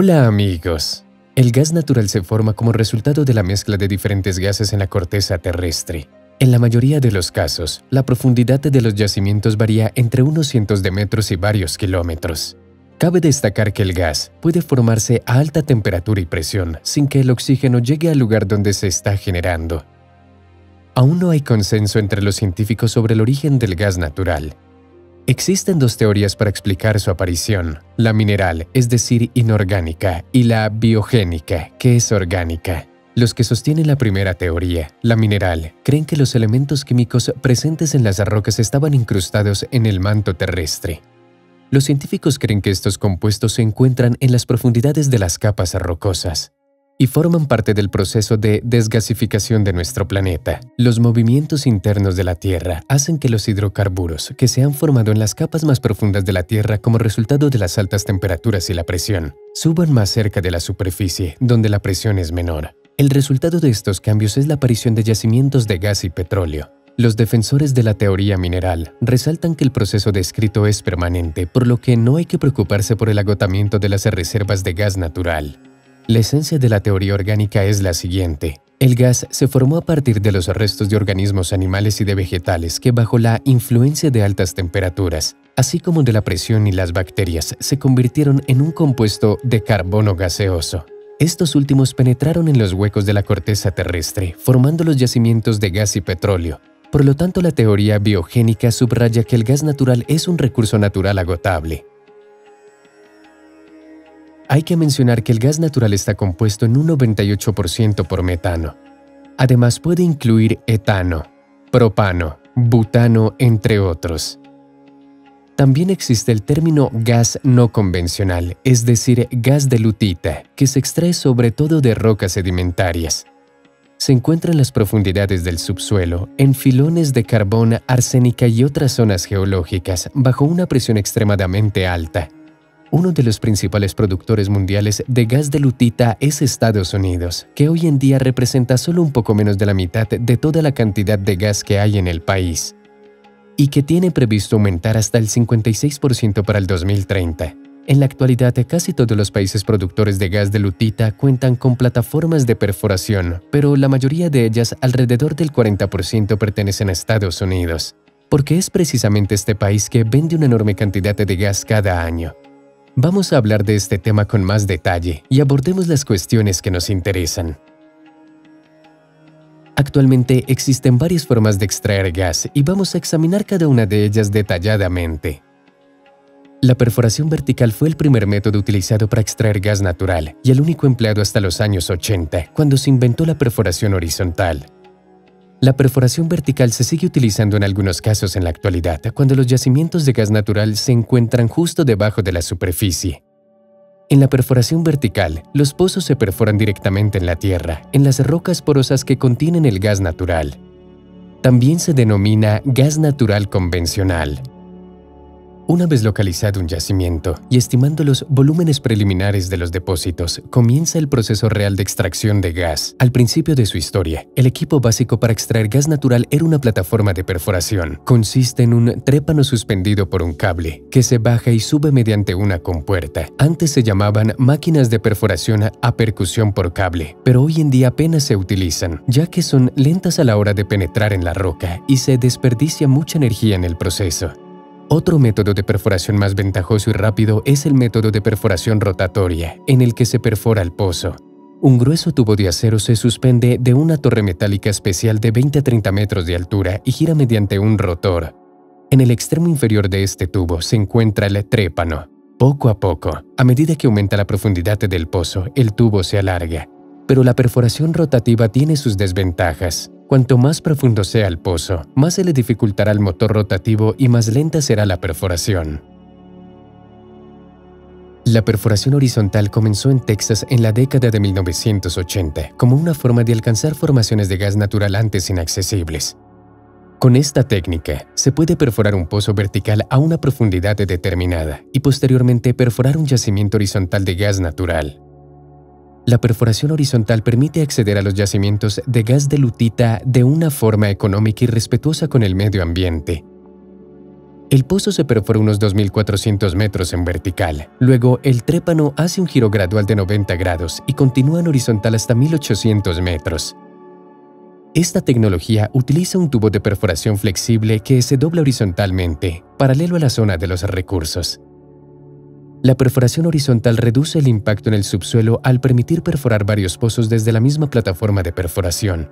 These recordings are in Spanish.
Hola amigos. El gas natural se forma como resultado de la mezcla de diferentes gases en la corteza terrestre. En la mayoría de los casos, la profundidad de los yacimientos varía entre unos cientos de metros y varios kilómetros. Cabe destacar que el gas puede formarse a alta temperatura y presión sin que el oxígeno llegue al lugar donde se está generando. Aún no hay consenso entre los científicos sobre el origen del gas natural. Existen dos teorías para explicar su aparición, la mineral, es decir, inorgánica, y la biogénica, que es orgánica. Los que sostienen la primera teoría, la mineral, creen que los elementos químicos presentes en las rocas estaban incrustados en el manto terrestre. Los científicos creen que estos compuestos se encuentran en las profundidades de las capas rocosas y forman parte del proceso de desgasificación de nuestro planeta. Los movimientos internos de la Tierra hacen que los hidrocarburos, que se han formado en las capas más profundas de la Tierra como resultado de las altas temperaturas y la presión, suban más cerca de la superficie, donde la presión es menor. El resultado de estos cambios es la aparición de yacimientos de gas y petróleo. Los defensores de la teoría mineral resaltan que el proceso descrito es permanente, por lo que no hay que preocuparse por el agotamiento de las reservas de gas natural. La esencia de la teoría orgánica es la siguiente. El gas se formó a partir de los restos de organismos animales y de vegetales que bajo la influencia de altas temperaturas, así como de la presión y las bacterias, se convirtieron en un compuesto de carbono gaseoso. Estos últimos penetraron en los huecos de la corteza terrestre, formando los yacimientos de gas y petróleo. Por lo tanto, la teoría biogénica subraya que el gas natural es un recurso natural agotable, hay que mencionar que el gas natural está compuesto en un 98% por metano. Además puede incluir etano, propano, butano, entre otros. También existe el término gas no convencional, es decir, gas de lutita, que se extrae sobre todo de rocas sedimentarias. Se encuentra en las profundidades del subsuelo, en filones de carbón, arsénica y otras zonas geológicas, bajo una presión extremadamente alta. Uno de los principales productores mundiales de gas de lutita es Estados Unidos, que hoy en día representa solo un poco menos de la mitad de toda la cantidad de gas que hay en el país, y que tiene previsto aumentar hasta el 56% para el 2030. En la actualidad, casi todos los países productores de gas de lutita cuentan con plataformas de perforación, pero la mayoría de ellas, alrededor del 40%, pertenecen a Estados Unidos, porque es precisamente este país que vende una enorme cantidad de gas cada año. Vamos a hablar de este tema con más detalle y abordemos las cuestiones que nos interesan. Actualmente existen varias formas de extraer gas y vamos a examinar cada una de ellas detalladamente. La perforación vertical fue el primer método utilizado para extraer gas natural y el único empleado hasta los años 80, cuando se inventó la perforación horizontal. La perforación vertical se sigue utilizando en algunos casos en la actualidad, cuando los yacimientos de gas natural se encuentran justo debajo de la superficie. En la perforación vertical, los pozos se perforan directamente en la tierra, en las rocas porosas que contienen el gas natural. También se denomina gas natural convencional. Una vez localizado un yacimiento y estimando los volúmenes preliminares de los depósitos, comienza el proceso real de extracción de gas. Al principio de su historia, el equipo básico para extraer gas natural era una plataforma de perforación. Consiste en un trépano suspendido por un cable, que se baja y sube mediante una compuerta. Antes se llamaban máquinas de perforación a percusión por cable, pero hoy en día apenas se utilizan, ya que son lentas a la hora de penetrar en la roca y se desperdicia mucha energía en el proceso. Otro método de perforación más ventajoso y rápido es el método de perforación rotatoria, en el que se perfora el pozo. Un grueso tubo de acero se suspende de una torre metálica especial de 20 a 30 metros de altura y gira mediante un rotor. En el extremo inferior de este tubo se encuentra el trépano. Poco a poco, a medida que aumenta la profundidad del pozo, el tubo se alarga. Pero la perforación rotativa tiene sus desventajas. Cuanto más profundo sea el pozo, más se le dificultará el motor rotativo y más lenta será la perforación. La perforación horizontal comenzó en Texas en la década de 1980 como una forma de alcanzar formaciones de gas natural antes inaccesibles. Con esta técnica, se puede perforar un pozo vertical a una profundidad determinada y posteriormente perforar un yacimiento horizontal de gas natural. La perforación horizontal permite acceder a los yacimientos de gas de lutita de una forma económica y respetuosa con el medio ambiente. El pozo se perfora unos 2.400 metros en vertical. Luego, el trépano hace un giro gradual de 90 grados y continúa en horizontal hasta 1.800 metros. Esta tecnología utiliza un tubo de perforación flexible que se dobla horizontalmente, paralelo a la zona de los recursos. La perforación horizontal reduce el impacto en el subsuelo al permitir perforar varios pozos desde la misma plataforma de perforación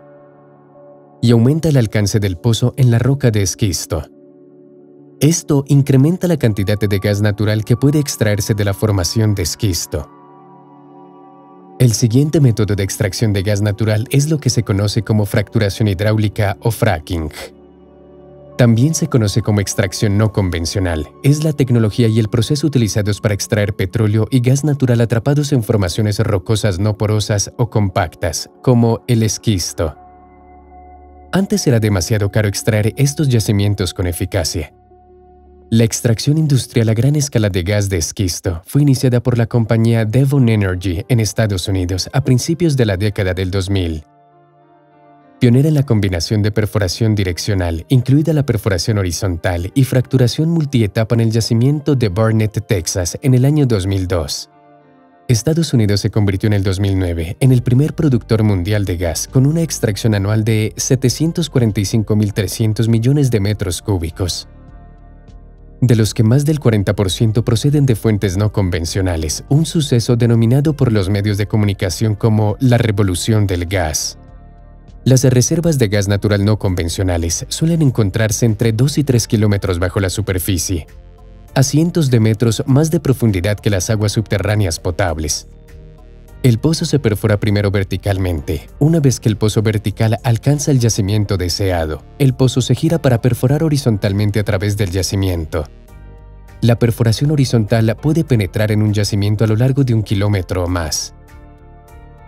y aumenta el alcance del pozo en la roca de esquisto. Esto incrementa la cantidad de gas natural que puede extraerse de la formación de esquisto. El siguiente método de extracción de gas natural es lo que se conoce como fracturación hidráulica o fracking. También se conoce como extracción no convencional. Es la tecnología y el proceso utilizados para extraer petróleo y gas natural atrapados en formaciones rocosas no porosas o compactas, como el esquisto. Antes era demasiado caro extraer estos yacimientos con eficacia. La extracción industrial a gran escala de gas de esquisto fue iniciada por la compañía Devon Energy en Estados Unidos a principios de la década del 2000. Pionera en la combinación de perforación direccional, incluida la perforación horizontal y fracturación multietapa en el yacimiento de Barnett, Texas, en el año 2002. Estados Unidos se convirtió en el 2009 en el primer productor mundial de gas con una extracción anual de 745.300 millones de metros cúbicos de los que más del 40% proceden de fuentes no convencionales, un suceso denominado por los medios de comunicación como la revolución del gas. Las reservas de gas natural no convencionales suelen encontrarse entre 2 y 3 kilómetros bajo la superficie, a cientos de metros más de profundidad que las aguas subterráneas potables. El pozo se perfora primero verticalmente. Una vez que el pozo vertical alcanza el yacimiento deseado, el pozo se gira para perforar horizontalmente a través del yacimiento. La perforación horizontal puede penetrar en un yacimiento a lo largo de un kilómetro o más.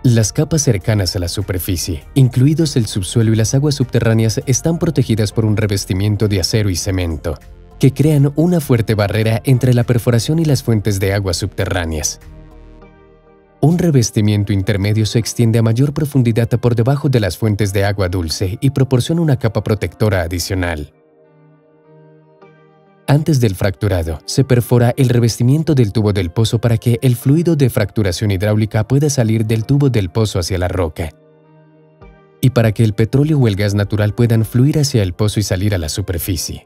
Las capas cercanas a la superficie, incluidos el subsuelo y las aguas subterráneas, están protegidas por un revestimiento de acero y cemento, que crean una fuerte barrera entre la perforación y las fuentes de aguas subterráneas. Un revestimiento intermedio se extiende a mayor profundidad por debajo de las fuentes de agua dulce y proporciona una capa protectora adicional. Antes del fracturado, se perfora el revestimiento del tubo del pozo para que el fluido de fracturación hidráulica pueda salir del tubo del pozo hacia la roca y para que el petróleo o el gas natural puedan fluir hacia el pozo y salir a la superficie.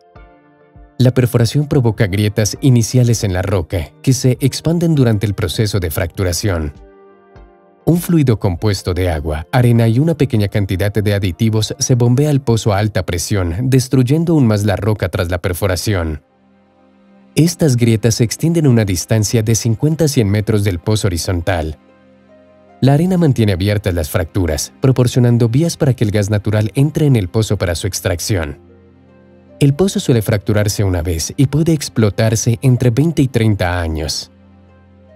La perforación provoca grietas iniciales en la roca que se expanden durante el proceso de fracturación. Un fluido compuesto de agua, arena y una pequeña cantidad de aditivos se bombea al pozo a alta presión, destruyendo aún más la roca tras la perforación. Estas grietas se extienden una distancia de 50 a 100 metros del pozo horizontal. La arena mantiene abiertas las fracturas, proporcionando vías para que el gas natural entre en el pozo para su extracción. El pozo suele fracturarse una vez y puede explotarse entre 20 y 30 años.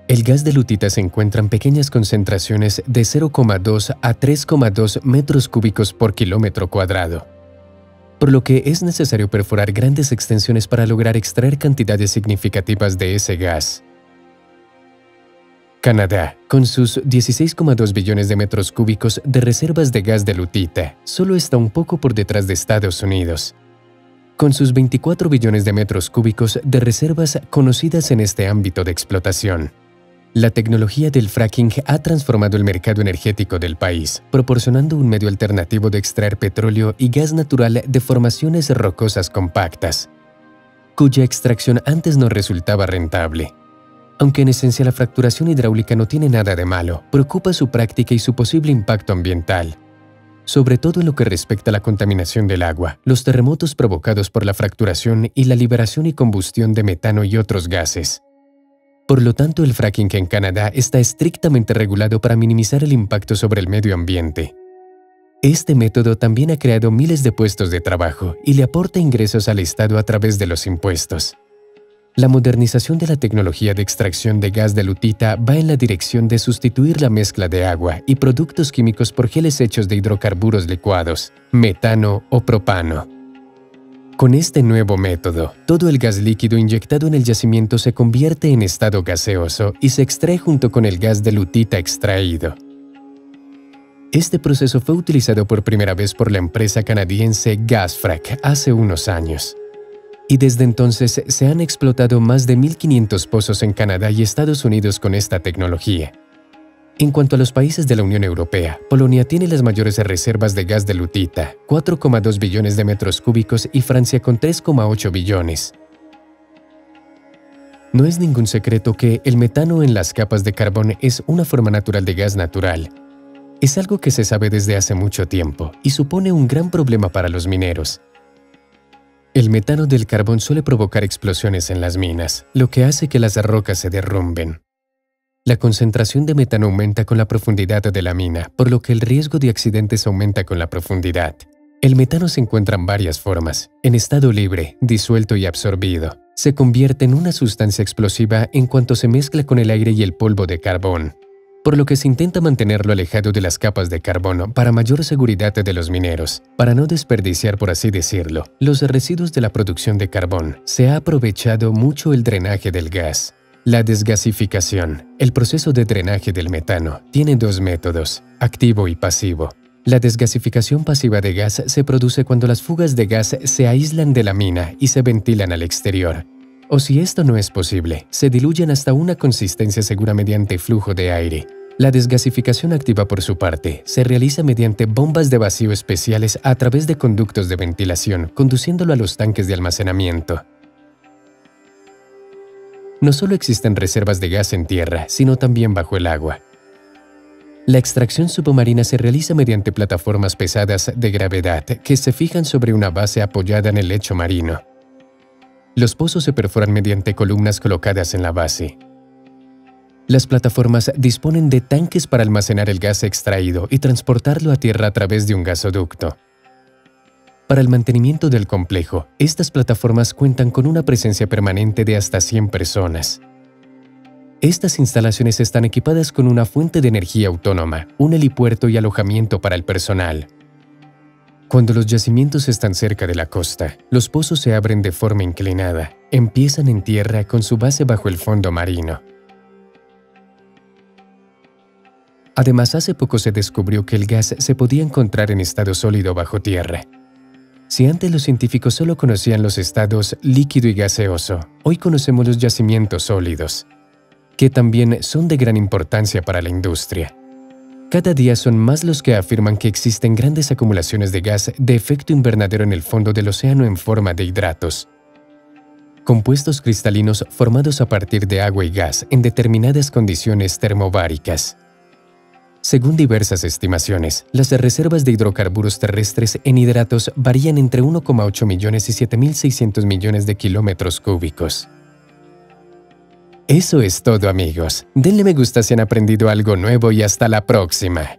El gas de lutita se encuentra en pequeñas concentraciones de 0,2 a 3,2 metros cúbicos por kilómetro cuadrado, por lo que es necesario perforar grandes extensiones para lograr extraer cantidades significativas de ese gas. Canadá, con sus 16,2 billones de metros cúbicos de reservas de gas de lutita, solo está un poco por detrás de Estados Unidos, con sus 24 billones de metros cúbicos de reservas conocidas en este ámbito de explotación. La tecnología del fracking ha transformado el mercado energético del país, proporcionando un medio alternativo de extraer petróleo y gas natural de formaciones rocosas compactas, cuya extracción antes no resultaba rentable. Aunque en esencia la fracturación hidráulica no tiene nada de malo, preocupa su práctica y su posible impacto ambiental, sobre todo en lo que respecta a la contaminación del agua, los terremotos provocados por la fracturación y la liberación y combustión de metano y otros gases. Por lo tanto, el fracking en Canadá está estrictamente regulado para minimizar el impacto sobre el medio ambiente. Este método también ha creado miles de puestos de trabajo y le aporta ingresos al Estado a través de los impuestos. La modernización de la tecnología de extracción de gas de lutita va en la dirección de sustituir la mezcla de agua y productos químicos por geles hechos de hidrocarburos licuados, metano o propano. Con este nuevo método, todo el gas líquido inyectado en el yacimiento se convierte en estado gaseoso y se extrae junto con el gas de lutita extraído. Este proceso fue utilizado por primera vez por la empresa canadiense Gasfrac hace unos años. y desde entonces se han explotado más de 1.500 pozos en Canadá y Estados Unidos con esta tecnología. En cuanto a los países de la Unión Europea, Polonia tiene las mayores reservas de gas de lutita, 4,2 billones de metros cúbicos y Francia con 3,8 billones. No es ningún secreto que el metano en las capas de carbón es una forma natural de gas natural. Es algo que se sabe desde hace mucho tiempo y supone un gran problema para los mineros. El metano del carbón suele provocar explosiones en las minas, lo que hace que las rocas se derrumben. La concentración de metano aumenta con la profundidad de la mina, por lo que el riesgo de accidentes aumenta con la profundidad. El metano se encuentra en varias formas, en estado libre, disuelto y absorbido. Se convierte en una sustancia explosiva en cuanto se mezcla con el aire y el polvo de carbón, por lo que se intenta mantenerlo alejado de las capas de carbono para mayor seguridad de los mineros. Para no desperdiciar, por así decirlo, los residuos de la producción de carbón, se ha aprovechado mucho el drenaje del gas. La desgasificación, el proceso de drenaje del metano, tiene dos métodos, activo y pasivo. La desgasificación pasiva de gas se produce cuando las fugas de gas se aíslan de la mina y se ventilan al exterior. O si esto no es posible, se diluyen hasta una consistencia segura mediante flujo de aire. La desgasificación activa por su parte se realiza mediante bombas de vacío especiales a través de conductos de ventilación, conduciéndolo a los tanques de almacenamiento. No solo existen reservas de gas en tierra, sino también bajo el agua. La extracción submarina se realiza mediante plataformas pesadas de gravedad que se fijan sobre una base apoyada en el lecho marino. Los pozos se perforan mediante columnas colocadas en la base. Las plataformas disponen de tanques para almacenar el gas extraído y transportarlo a tierra a través de un gasoducto. Para el mantenimiento del complejo, estas plataformas cuentan con una presencia permanente de hasta 100 personas. Estas instalaciones están equipadas con una fuente de energía autónoma, un helipuerto y alojamiento para el personal. Cuando los yacimientos están cerca de la costa, los pozos se abren de forma inclinada, empiezan en tierra con su base bajo el fondo marino. Además, hace poco se descubrió que el gas se podía encontrar en estado sólido bajo tierra, si antes los científicos solo conocían los estados líquido y gaseoso, hoy conocemos los yacimientos sólidos, que también son de gran importancia para la industria. Cada día son más los que afirman que existen grandes acumulaciones de gas de efecto invernadero en el fondo del océano en forma de hidratos, compuestos cristalinos formados a partir de agua y gas en determinadas condiciones termobáricas. Según diversas estimaciones, las reservas de hidrocarburos terrestres en hidratos varían entre 1,8 millones y 7.600 millones de kilómetros cúbicos. Eso es todo amigos. Denle me gusta si han aprendido algo nuevo y hasta la próxima.